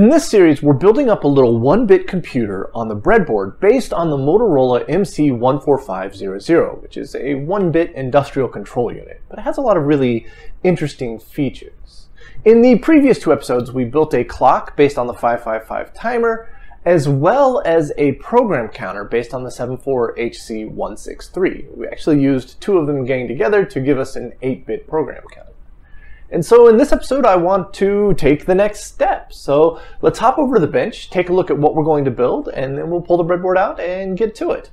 In this series, we're building up a little 1-bit computer on the breadboard based on the Motorola MC14500, which is a 1-bit industrial control unit, but it has a lot of really interesting features. In the previous two episodes, we built a clock based on the 555 timer, as well as a program counter based on the 74HC163. We actually used two of them gang together to give us an 8-bit program counter. And so in this episode, I want to take the next step. So let's hop over to the bench, take a look at what we're going to build, and then we'll pull the breadboard out and get to it.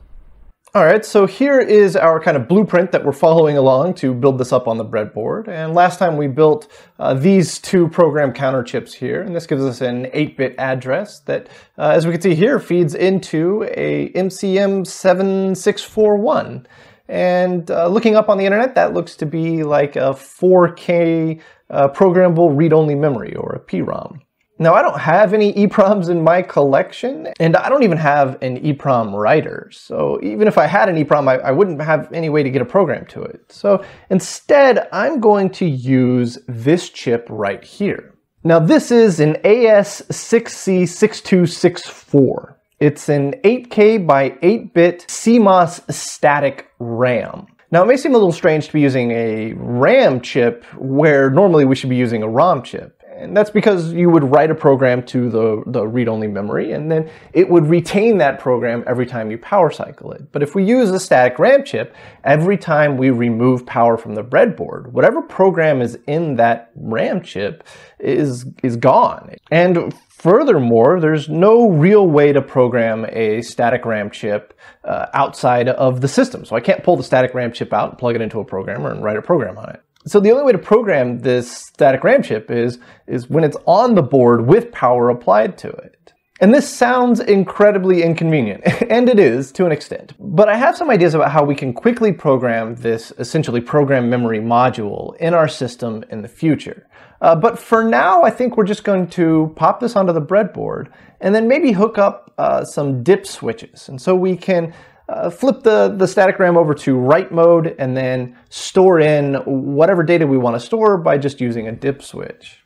All right, so here is our kind of blueprint that we're following along to build this up on the breadboard. And last time we built uh, these two program counter chips here, and this gives us an 8-bit address that, uh, as we can see here, feeds into a MCM 7641. And uh, looking up on the internet, that looks to be like a 4K uh, programmable read-only memory or a PROM. Now, I don't have any EPROMs in my collection, and I don't even have an EPROM writer. So even if I had an EPROM, I, I wouldn't have any way to get a program to it. So instead, I'm going to use this chip right here. Now, this is an AS6C6264. It's an 8K by 8-bit CMOS static RAM. Now, it may seem a little strange to be using a RAM chip where normally we should be using a ROM chip. And that's because you would write a program to the, the read-only memory, and then it would retain that program every time you power cycle it. But if we use a static RAM chip, every time we remove power from the breadboard, whatever program is in that RAM chip is, is gone. And Furthermore, there's no real way to program a static RAM chip uh, outside of the system. So I can't pull the static RAM chip out and plug it into a programmer and write a program on it. So the only way to program this static RAM chip is, is when it's on the board with power applied to it. And this sounds incredibly inconvenient, and it is to an extent. But I have some ideas about how we can quickly program this essentially program memory module in our system in the future. Uh, but for now, I think we're just going to pop this onto the breadboard and then maybe hook up uh, some dip switches. And so we can uh, flip the, the static RAM over to write mode and then store in whatever data we want to store by just using a dip switch.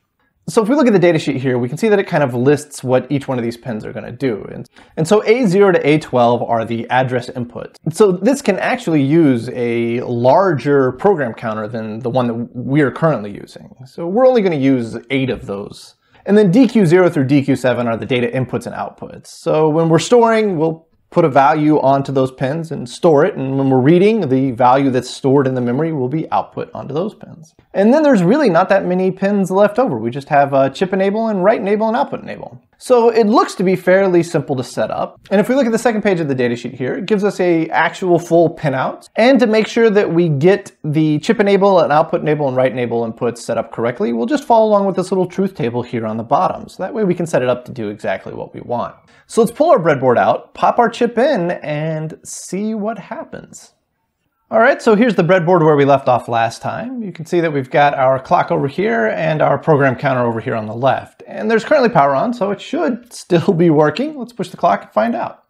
So if we look at the datasheet here, we can see that it kind of lists what each one of these pins are going to do. And, and so A0 to A12 are the address inputs. So this can actually use a larger program counter than the one that we are currently using. So we're only going to use eight of those. And then DQ0 through DQ7 are the data inputs and outputs. So when we're storing, we'll put a value onto those pins and store it. And when we're reading, the value that's stored in the memory will be output onto those pins. And then there's really not that many pins left over. We just have a chip enable and write enable and output enable. So it looks to be fairly simple to set up. And if we look at the second page of the datasheet here, it gives us a actual full pinout. And to make sure that we get the chip enable and output enable and write enable inputs set up correctly, we'll just follow along with this little truth table here on the bottom. So that way we can set it up to do exactly what we want. So let's pull our breadboard out, pop our chip in, and see what happens. All right, so here's the breadboard where we left off last time. You can see that we've got our clock over here and our program counter over here on the left. And there's currently power on, so it should still be working. Let's push the clock and find out.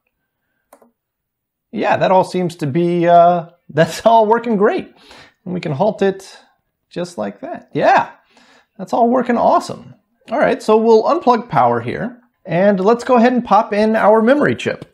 Yeah, that all seems to be, uh, that's all working great. And we can halt it just like that. Yeah, that's all working awesome. All right, so we'll unplug power here. And let's go ahead and pop in our memory chip.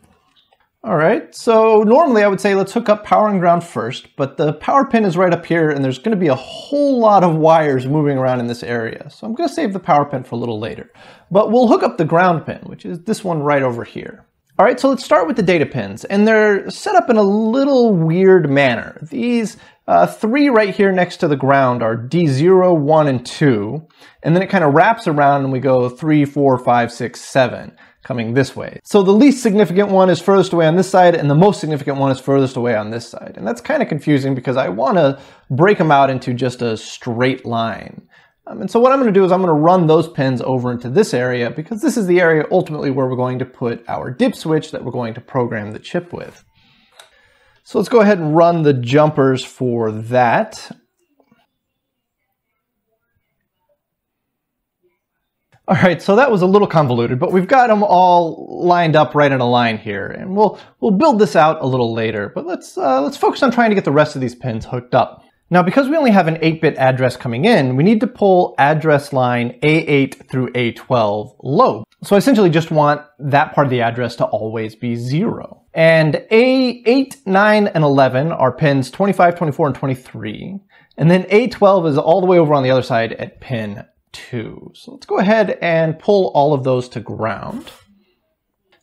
All right, so normally I would say let's hook up power and ground first, but the power pin is right up here and there's gonna be a whole lot of wires moving around in this area. So I'm gonna save the power pin for a little later. But we'll hook up the ground pin, which is this one right over here. All right, so let's start with the data pins, and they're set up in a little weird manner. These uh, three right here next to the ground are D0, 1, and 2. And then it kind of wraps around and we go 3, 4, 5, 6, 7 coming this way. So the least significant one is furthest away on this side and the most significant one is furthest away on this side. And that's kind of confusing because I want to break them out into just a straight line. Um, and so what I'm going to do is I'm going to run those pins over into this area because this is the area ultimately where we're going to put our dip switch that we're going to program the chip with. So let's go ahead and run the jumpers for that. All right, so that was a little convoluted, but we've got them all lined up right in a line here, and we'll we'll build this out a little later. But let's uh, let's focus on trying to get the rest of these pins hooked up. Now, because we only have an 8-bit address coming in, we need to pull address line A8 through A12 low. So I essentially just want that part of the address to always be zero. And A8, 9, and 11 are pins 25, 24, and 23. And then A12 is all the way over on the other side at pin 2. So let's go ahead and pull all of those to ground.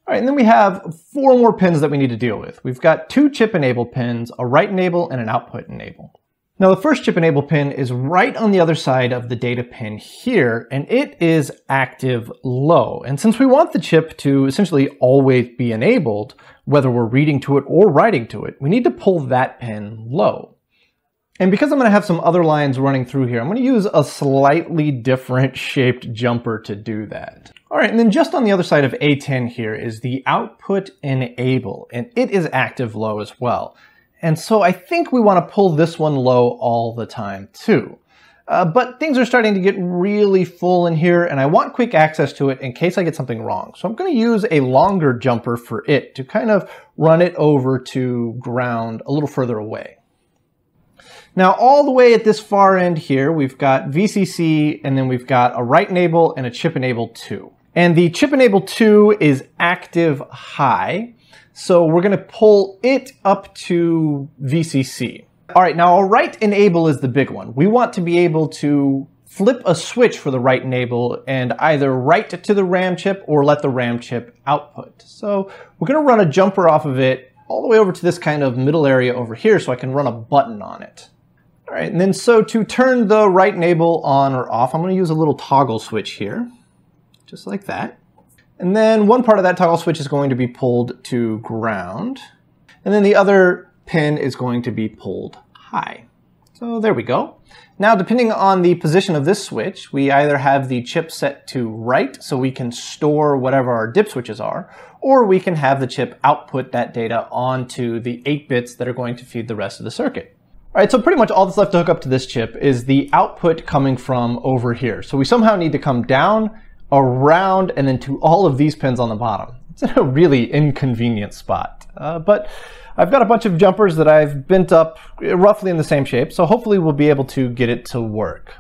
All right, and then we have four more pins that we need to deal with. We've got two chip enable pins, a write enable, and an output enable. Now the first chip enable pin is right on the other side of the data pin here, and it is active low. And since we want the chip to essentially always be enabled, whether we're reading to it or writing to it, we need to pull that pin low. And because I'm going to have some other lines running through here, I'm to use a slightly different shaped jumper to do that. All right, and then just on the other side of A10 here is the output enable, and it is active low as well. And so I think we want to pull this one low all the time too. Uh, but things are starting to get really full in here and I want quick access to it in case I get something wrong. So I'm going to use a longer jumper for it to kind of run it over to ground a little further away. Now all the way at this far end here, we've got VCC and then we've got a write enable and a chip enable 2. And the chip enable 2 is active high. So we're going to pull it up to VCC. All right, now a write enable is the big one. We want to be able to flip a switch for the write enable and either write to the RAM chip or let the RAM chip output. So we're going to run a jumper off of it all the way over to this kind of middle area over here so I can run a button on it. All right, and then so to turn the write enable on or off, I'm going to use a little toggle switch here, just like that. And then one part of that toggle switch is going to be pulled to ground. And then the other pin is going to be pulled high. So there we go. Now, depending on the position of this switch, we either have the chip set to write, so we can store whatever our dip switches are, or we can have the chip output that data onto the 8 bits that are going to feed the rest of the circuit. All right, so pretty much all that's left to hook up to this chip is the output coming from over here. So we somehow need to come down around and then to all of these pins on the bottom. It's in a really inconvenient spot. Uh, but I've got a bunch of jumpers that I've bent up roughly in the same shape, so hopefully we'll be able to get it to work.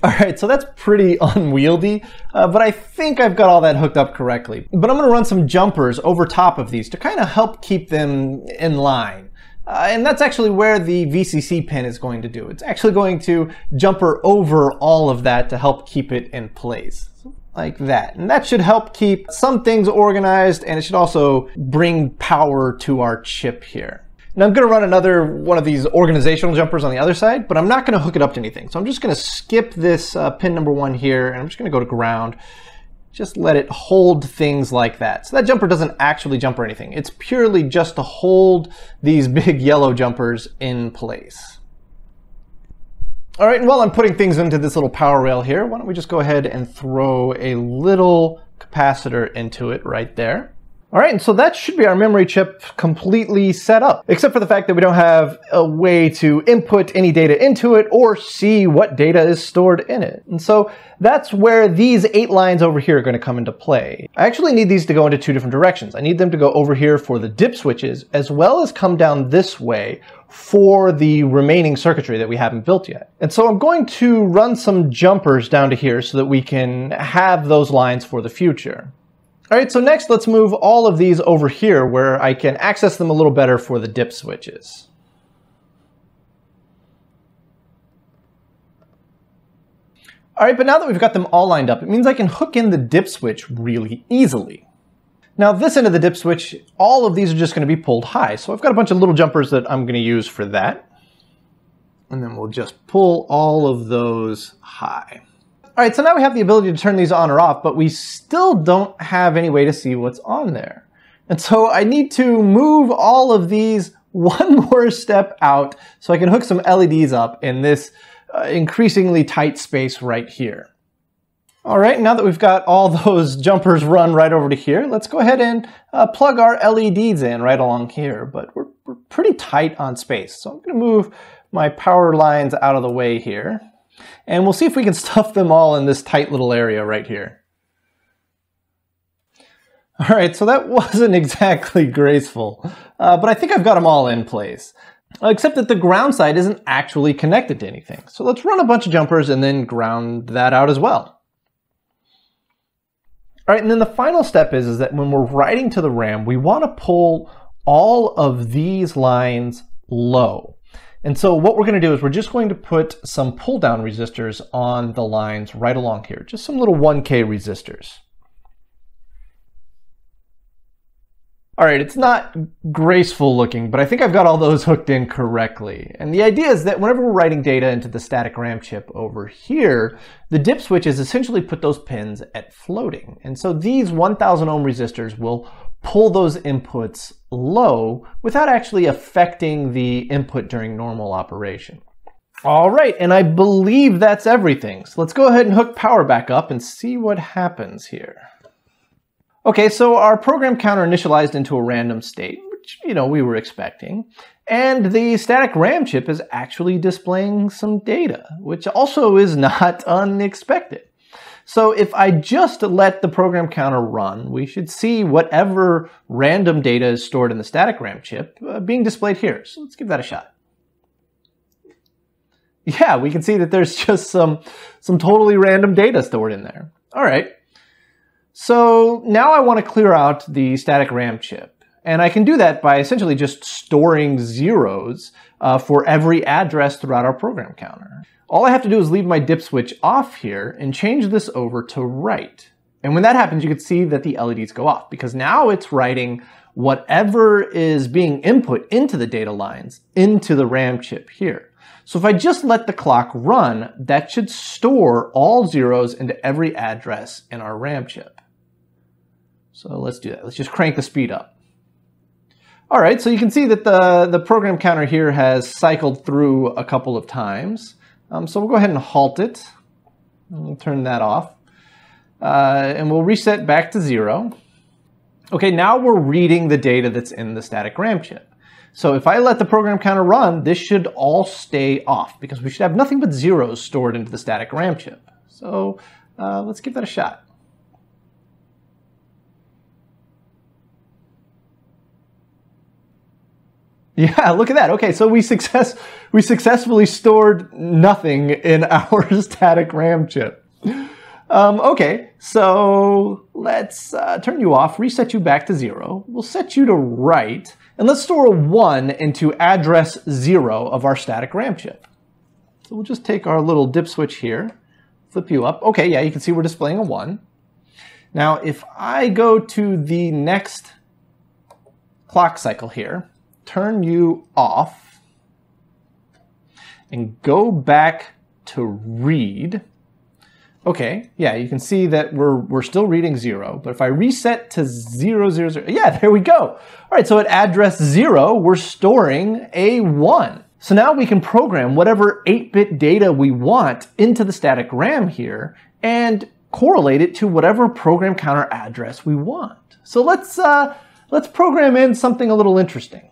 All right, so that's pretty unwieldy, uh, but I think I've got all that hooked up correctly. But I'm gonna run some jumpers over top of these to kind of help keep them in line. Uh, and that's actually where the VCC pin is going to do. It's actually going to jumper over all of that to help keep it in place. Like that. And that should help keep some things organized and it should also bring power to our chip here. Now I'm going to run another one of these organizational jumpers on the other side, but I'm not going to hook it up to anything. So I'm just going to skip this uh, pin number one here and I'm just going to go to ground just let it hold things like that. So that jumper doesn't actually jump or anything. It's purely just to hold these big yellow jumpers in place. All right, and while I'm putting things into this little power rail here, why don't we just go ahead and throw a little capacitor into it right there. All right, and so that should be our memory chip completely set up, except for the fact that we don't have a way to input any data into it or see what data is stored in it. And so that's where these eight lines over here are going to come into play. I actually need these to go into two different directions. I need them to go over here for the dip switches, as well as come down this way for the remaining circuitry that we haven't built yet. And so I'm going to run some jumpers down to here so that we can have those lines for the future. All right, so next let's move all of these over here where I can access them a little better for the dip switches. All right, but now that we've got them all lined up, it means I can hook in the dip switch really easily. Now this end of the dip switch, all of these are just gonna be pulled high. So I've got a bunch of little jumpers that I'm gonna use for that. And then we'll just pull all of those high. All right, so now we have the ability to turn these on or off, but we still don't have any way to see what's on there. And so I need to move all of these one more step out so I can hook some LEDs up in this uh, increasingly tight space right here. All right, now that we've got all those jumpers run right over to here, let's go ahead and uh, plug our LEDs in right along here, but we're, we're pretty tight on space. So I'm gonna move my power lines out of the way here. And we'll see if we can stuff them all in this tight little area right here. All right, so that wasn't exactly graceful, uh, but I think I've got them all in place. except that the ground side isn't actually connected to anything. So let's run a bunch of jumpers and then ground that out as well. All right, and then the final step is, is that when we're writing to the RAM, we want to pull all of these lines low. And so what we're going to do is we're just going to put some pull down resistors on the lines right along here, just some little 1K resistors. All right, it's not graceful looking, but I think I've got all those hooked in correctly. And the idea is that whenever we're writing data into the static RAM chip over here, the dip switches essentially put those pins at floating. And so these 1000 ohm resistors will pull those inputs low without actually affecting the input during normal operation. All right, and I believe that's everything. So let's go ahead and hook power back up and see what happens here. Okay, so our program counter initialized into a random state, which, you know, we were expecting. And the static RAM chip is actually displaying some data, which also is not unexpected. So if I just let the program counter run, we should see whatever random data is stored in the static RAM chip uh, being displayed here. So let's give that a shot. Yeah, we can see that there's just some, some totally random data stored in there. All right. So now I want to clear out the static RAM chip. And I can do that by essentially just storing zeros uh, for every address throughout our program counter. All I have to do is leave my dip switch off here and change this over to write. And when that happens, you can see that the LEDs go off because now it's writing whatever is being input into the data lines into the RAM chip here. So if I just let the clock run, that should store all zeros into every address in our RAM chip. So let's do that. Let's just crank the speed up. All right, so you can see that the, the program counter here has cycled through a couple of times. Um, so we'll go ahead and halt it. We'll turn that off. Uh, and we'll reset back to zero. Okay, now we're reading the data that's in the static RAM chip. So if I let the program counter run, this should all stay off because we should have nothing but zeros stored into the static RAM chip. So uh, let's give that a shot. Yeah, look at that. Okay, so we success we successfully stored nothing in our static RAM chip. Um, okay, so let's uh, turn you off, reset you back to zero. We'll set you to write, and let's store a one into address zero of our static RAM chip. So we'll just take our little dip switch here, flip you up. Okay, yeah, you can see we're displaying a one. Now, if I go to the next clock cycle here, turn you off and go back to read, okay, yeah, you can see that we're, we're still reading zero, but if I reset to zero, zero, zero, yeah, there we go. All right, so at address zero, we're storing a one. So now we can program whatever 8-bit data we want into the static RAM here and correlate it to whatever program counter address we want. So let's, uh, let's program in something a little interesting.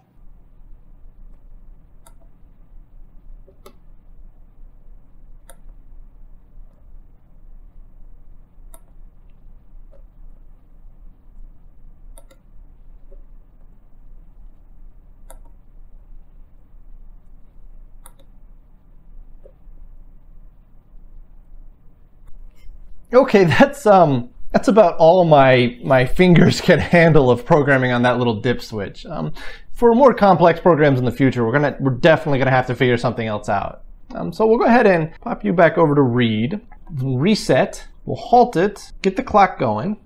Okay, that's um that's about all my my fingers can handle of programming on that little dip switch. Um, for more complex programs in the future, we're gonna we're definitely gonna have to figure something else out. Um, so we'll go ahead and pop you back over to read, reset. We'll halt it, get the clock going.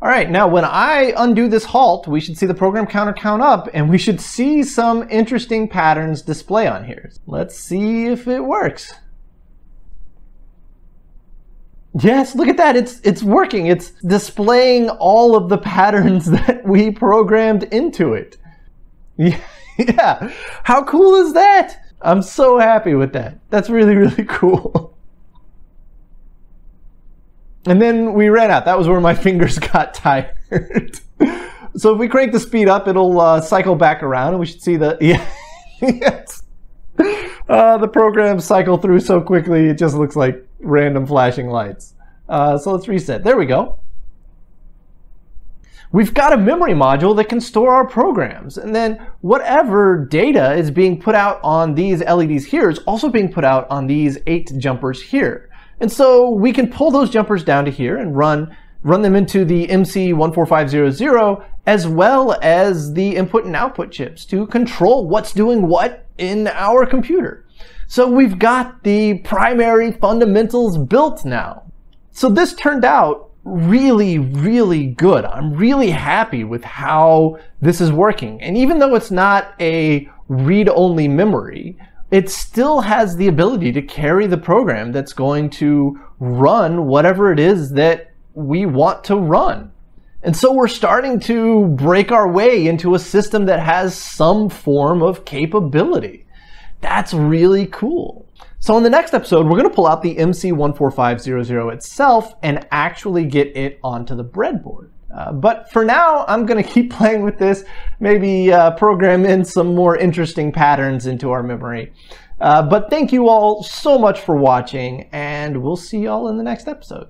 All right, now when I undo this halt, we should see the program counter count up and we should see some interesting patterns display on here. Let's see if it works. Yes, look at that. It's it's working. It's displaying all of the patterns that we programmed into it. Yeah. How cool is that? I'm so happy with that. That's really really cool. And then we ran out. That was where my fingers got tired. so if we crank the speed up, it'll uh, cycle back around and we should see the yeah. yes. Uh, the program cycle through so quickly, it just looks like random flashing lights. Uh, so let's reset. There we go. we've got a memory module that can store our programs. And then whatever data is being put out on these LEDs here is also being put out on these eight jumpers here. And so we can pull those jumpers down to here and run run them into the MC14500 as well as the input and output chips to control what's doing what in our computer. So we've got the primary fundamentals built now. So this turned out really, really good. I'm really happy with how this is working. And even though it's not a read-only memory, it still has the ability to carry the program that's going to run whatever it is that we want to run. And so we're starting to break our way into a system that has some form of capability. That's really cool. So in the next episode, we're going to pull out the MC14500 itself and actually get it onto the breadboard. Uh, but for now, I'm going to keep playing with this, maybe uh, program in some more interesting patterns into our memory. Uh, but thank you all so much for watching, and we'll see y'all in the next episode.